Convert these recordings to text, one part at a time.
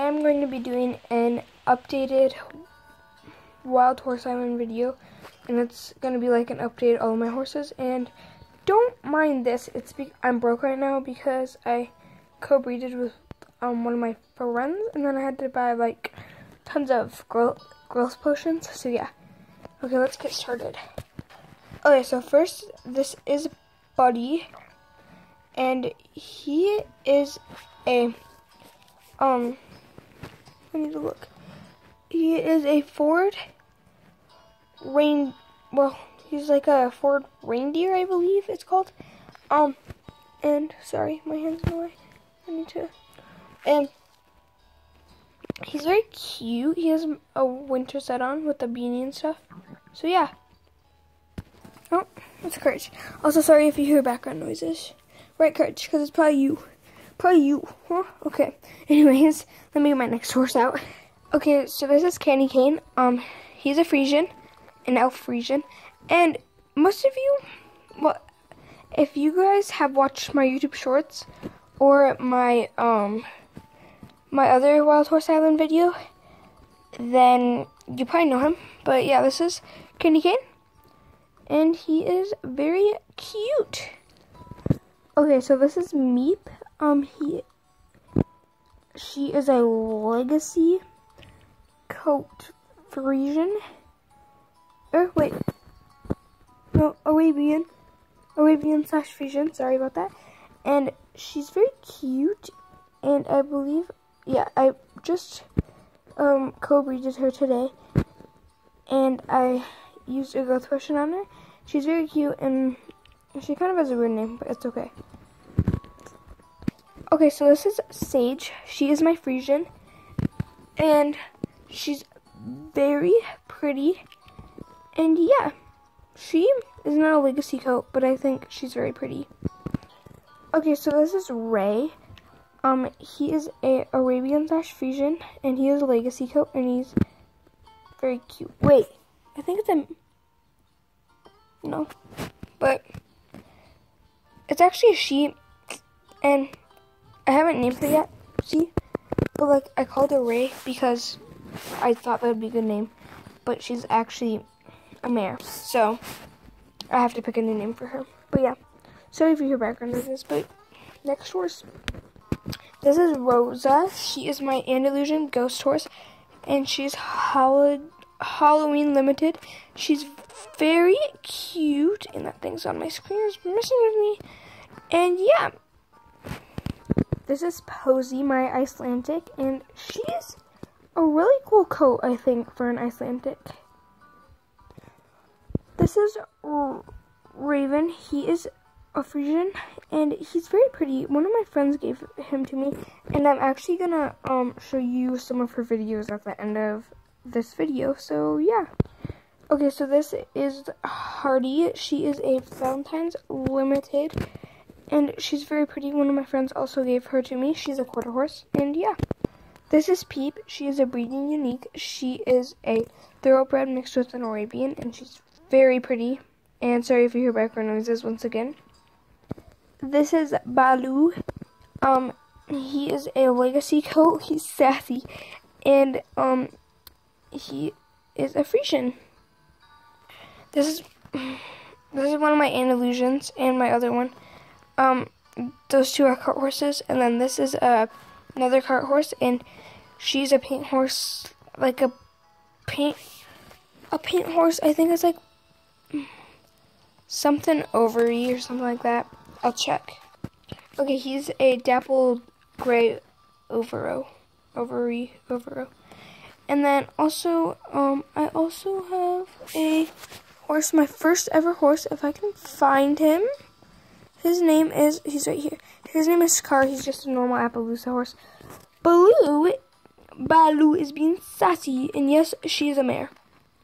I'm going to be doing an updated Wild Horse Island video, and it's going to be like an update all of my horses, and don't mind this, it's I'm broke right now because I co-breeded with um, one of my friends, and then I had to buy like tons of growth, growth potions, so yeah. Okay, let's get started. Okay, so first, this is Buddy, and he is a, um, I need to look. He is a Ford rain. Well, he's like a Ford reindeer, I believe it's called. Um, and sorry, my hands in the way. I need to. And he's very cute. He has a winter set on with the beanie and stuff. So yeah. Oh, that's Courage. Also, sorry if you hear background noises. Right, Courage, because it's probably you. Probably you. Huh? Okay. Anyways, let me get my next horse out. Okay, so this is Candy Cane. Um, he's a Friesian, an elf Friesian. And most of you, well, if you guys have watched my YouTube shorts or my, um, my other Wild Horse Island video, then you probably know him. But yeah, this is Candy Cane. And he is very cute. Okay, so this is Meep. Um, he, she is a legacy coat Friesian. Or, wait. No, Arabian. Arabian slash Friesian. Sorry about that. And she's very cute. And I believe, yeah, I just um, co-breeded her today. And I used a growth potion on her. She's very cute and she kind of has a weird name, but it's okay. Okay, so this is Sage. She is my Frisian. And she's very pretty. And yeah, she is not a legacy coat, but I think she's very pretty. Okay, so this is Ray. Um, he is a Arabian slash Frisian, and he is a legacy coat, and he's very cute. Wait, I think it's a no, but it's actually a sheep, and I haven't named her yet. See, but like I called her Ray because I thought that would be a good name, but she's actually a mare, so I have to pick a new name for her. But yeah, sorry if you hear background noises. But next horse, this is Rosa. She is my Andalusian ghost horse, and she's Halloween limited. She's very cute, and that thing's on my screen is messing with me. And yeah, this is Posy, my Icelandic, and she's a really cool coat, I think, for an Icelandic. This is Raven. He is a Frisian, and he's very pretty. One of my friends gave him to me, and I'm actually gonna um show you some of her videos at the end of this video. So yeah. Okay, so this is Hardy. She is a Valentine's Limited, and she's very pretty. One of my friends also gave her to me. She's a quarter horse, and yeah. This is Peep. She is a breeding unique. She is a thoroughbred mixed with an Arabian, and she's very pretty. And sorry if you hear background noises once again. This is Baloo. Um, he is a legacy coat. He's sassy, and um, he is a Friesian. This is this is one of my Andalusians and my other one. Um, those two are cart horses, and then this is uh, another cart horse, and she's a paint horse, like a paint a paint horse. I think it's like something ovary or something like that. I'll check. Okay, he's a dappled gray overo, ovary, overo. And then also, um, I also have a horse, my first ever horse, if I can find him. His name is, he's right here. His name is Scar. He's just a normal Appaloosa horse. Baloo, Baloo is being sassy, and yes, she is a mare.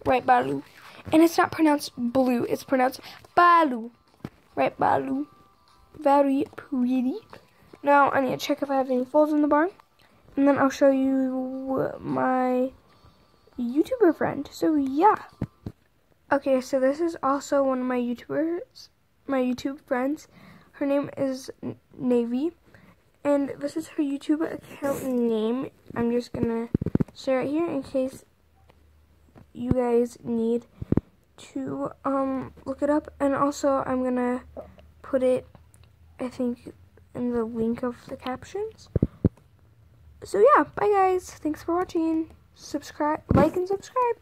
Right, Baloo. And it's not pronounced blue, it's pronounced Baloo. Right, Baloo. Very pretty. Now, I need to check if I have any foals in the barn. And then I'll show you my YouTuber friend. So, yeah. Okay, so this is also one of my YouTubers, my YouTube friends. Her name is Navy, and this is her YouTube account name. I'm just gonna share it here in case you guys need to um look it up. And also I'm gonna put it I think in the link of the captions. So yeah. Bye guys. Thanks for watching. Subscribe like and subscribe